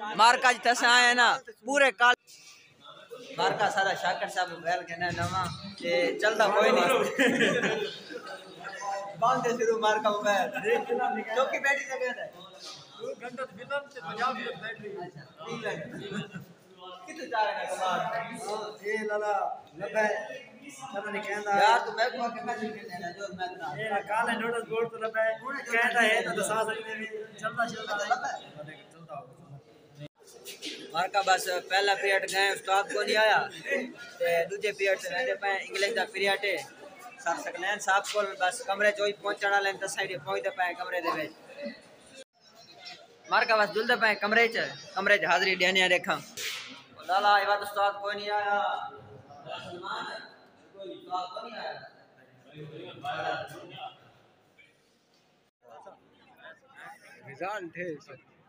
मारका जिथे अस आए ना? पूरे काल मारका सारा शाकर साहब बैल के ना नवा ते चलदा कोई नहीं। बांधे शुरू मारका बैल। चौकी बैठी जगह है। कितने जा रहे हैं कमाल ये लाला लबे यार तू मैं को के मैं खेलने जो मैं ना ना काले नोटिस बोर्ड तो लबे कहता है तो दसा सकते भी चलता चलता मारका बस पहला पीरियड गए उस्ताद को नहीं आया ते दूजे पीरियड से रहंदे पे इंग्लिश दा पीरियड है सर सकलैन साहब को बस कमरे चोई पहुंचण वाले दस साइड पहुँचते पे कमरे दे विच मारका बस जुलदे पे कमरे च कमरे च हाजिरी देने देखा लाला ये बात उस्ताद कोई नहीं आया कोई उस्ताद को नहीं आया रिज़ल्ट है ये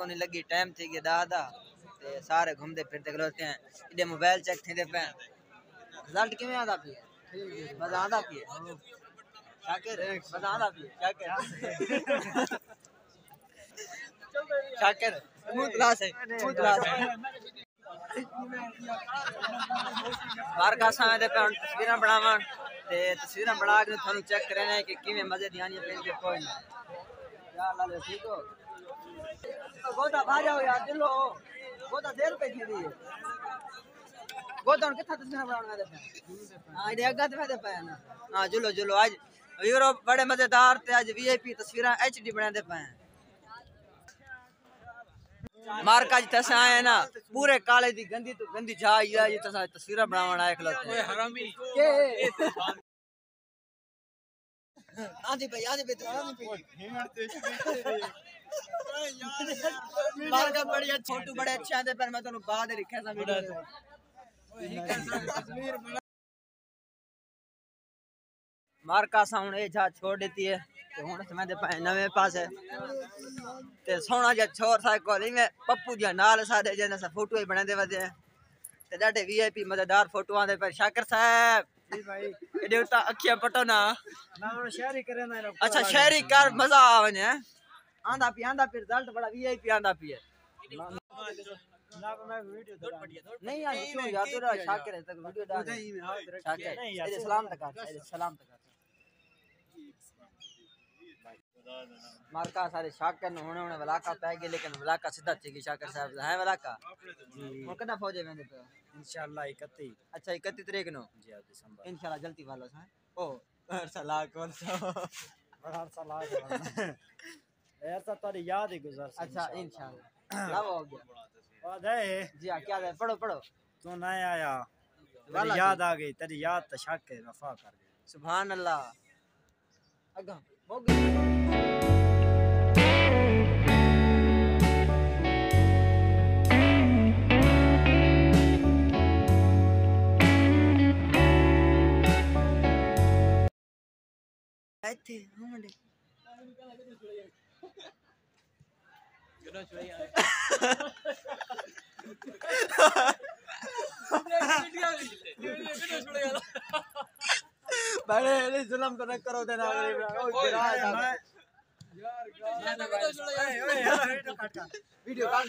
कोनी लगी टाइम थी गया दादा। ते सारे घूमते फिरते खलोते हैं। इधर मोबाइल चेक थी पे। रिज़ल्ट किवें आदा पी बस आदा पी शाकिर बस आदा पी शाकिर शाकिर स्मूथ क्लास है? स्मूथ क्लास है। मारका सां दे पे तस्वीरां बनावन ते तस्वीरां बना के थानू चेक करने कि किवें मज़े दी आनी पेन के कोई लाले ठीक हो? गोदा भाजा यार दिलो। गोदा देर पे थी दी। गोदा किथा तस्वीरां बनाने दे हाँ इधर अगा दे पे ना। हाँ जुलो जुलो आज यूरोप बड़े मज़ेदार ते आज वीआईपी तस्वीरां एचडी बना दे पे मारका जिथे अस आए ना पूरे काले दी गंदी तो गंदी जा या ये तसा तस्वीरां बनावन आए खलोते ओए हरामी। के? आंधी पे आंधी पे आंधी पे। मारका बड़ी अच्छी फ़ोटो बड़े अच्छे आंदे पर मैं तन्नू बाद दिखा सा वीडियो मारका सा हुन ए जा छोड़ देती है ते हुन समय दे पाए नवे पासे ते सोना जा छोर सा को में पप्पू जा नाल साडे जने सा फ़ोटो ही बना दे वदे ते डाटे वीआईपी मज़ेदार फ़ोटो आंदे पर शाकर साहब। जी भाई। एडे उता अखियाँ पटो ना। ना शहरी करे ना अच्छा शहरी कर मज़ा आवने आंदा पी आंदा पी रिज़ल्ट बड़ा वीआईपी आंदा पी है ना मैं वीडियो दौड़ नहीं यार क्यों यार तेरा शाकिर है तक वीडियो डाल शाकिर नहीं यार, सलाम तक कर सलाम तक कर मारका सारे शाकिर ने होने होने वलाका पै गए लेकिन वलाका सीधा चेगी शाकिर साहब है वलाका जी वो कदा फौजे वेंदे पे इंशाल्लाह 31 अच्छा 31 तारीख नो जी दिसंबर इंशाल्लाह जल्दी वाला सा ओ हर साल कौन सा बड़ा साल ऐसा तारी याद ही गुजर अच्छा इंशाल्लाह। लावा हो गया वाद है। जी हाँ क्या है? पढ़ो पढ़ो। तू ना आया। तेरी याद आ गई तेरी याद तो शक है वफा कर गई सुभान अल्लाह अगा हो गई। ਇੱਥੇ बड़े जुल्म तो नहीं करो देना ओ गिरा यार यार वीडियो वीडियो काट